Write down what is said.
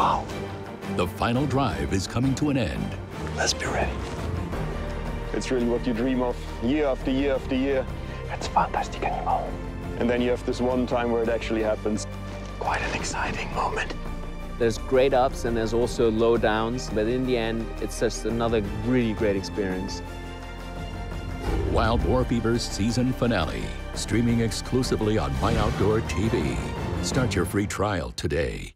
Wow. The final drive is coming to an end. Let's be ready. It's really what you dream of year after year after year. It's fantastic animal. And then you have this one time where it actually happens. Quite an exciting moment. There's great ups and there's also low downs, but in the end, it's just another really great experience. Wild Boar Fever's season finale, streaming exclusively on My Outdoor TV. Start your free trial today.